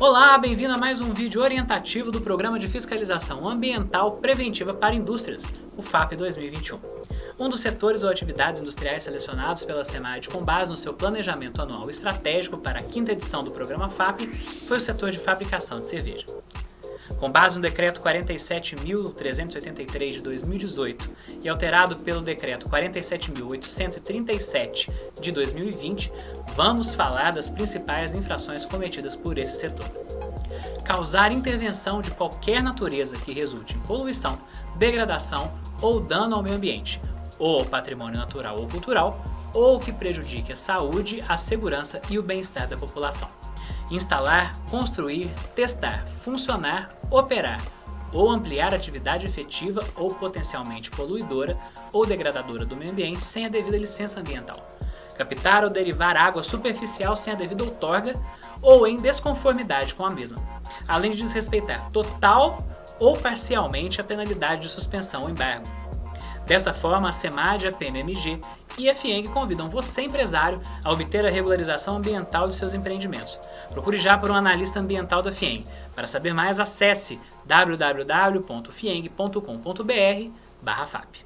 Olá, bem-vindo a mais um vídeo orientativo do Programa de Fiscalização Ambiental Preventiva para Indústrias, o FAP 2021. Um dos setores ou atividades industriais selecionados pela SEMAD com base no seu planejamento anual estratégico para a quinta edição do programa FAP foi o setor de fabricação de cerveja. Com base no Decreto 47.383 de 2018 e alterado pelo Decreto 47.837 de 2020, vamos falar das principais infrações cometidas por esse setor. Causar intervenção de qualquer natureza que resulte em poluição, degradação ou dano ao meio ambiente, ou ao patrimônio natural ou cultural, ou que prejudique a saúde, a segurança e o bem-estar da população instalar, construir, testar, funcionar, operar ou ampliar atividade efetiva ou potencialmente poluidora ou degradadora do meio ambiente sem a devida licença ambiental. Captar ou derivar água superficial sem a devida outorga ou em desconformidade com a mesma, além de desrespeitar total ou parcialmente a penalidade de suspensão ou embargo. Dessa forma, a SEMAD, a PMMG e a FIENG convidam você, empresário, a obter a regularização ambiental de seus empreendimentos. Procure já por um analista ambiental da FIENG. Para saber mais, acesse www.fieng.com.br/fap.